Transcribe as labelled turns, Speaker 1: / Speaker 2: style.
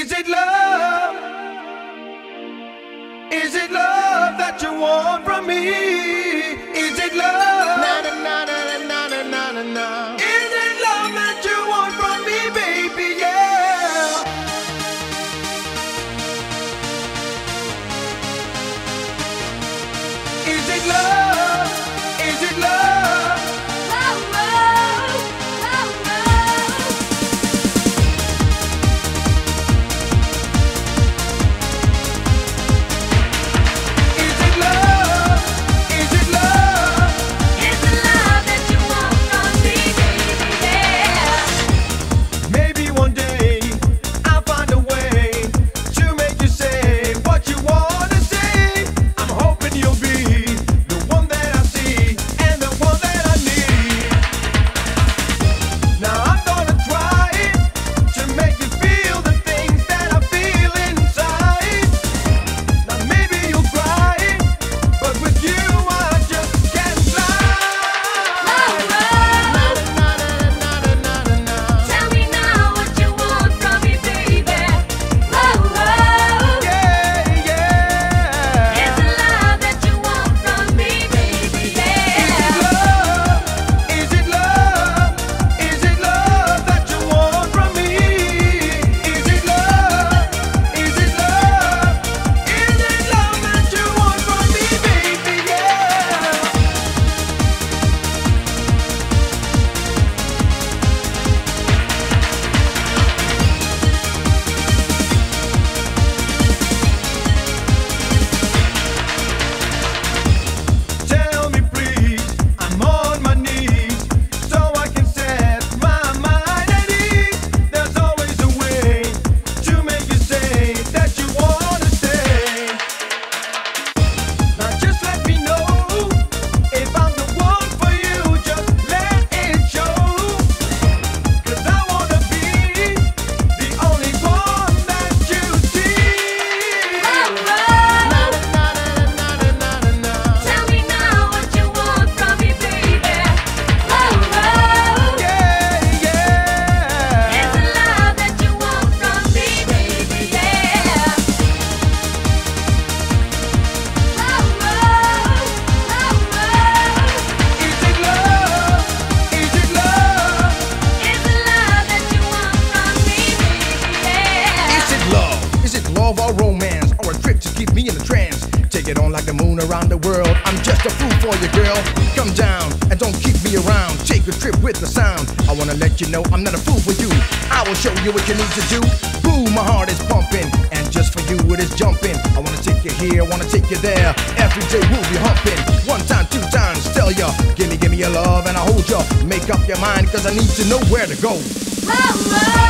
Speaker 1: Is it love? Is it love that you want from me? me
Speaker 2: in a trance. Take it on like the moon around the world. I'm just a fool for you, girl. Come down and don't keep me around. Take a trip with the sound. I wanna let you know I'm not a fool for you. I will show you what you need to do. Boom, my heart is pumping, and just for you it is jumping. I wanna take you here, wanna take you there. Every day we'll be humping. One time, two times, tell ya. Gimme, gimme your love, and I'll hold ya. Make up your mind, cause I need to know where to go.
Speaker 3: Mama!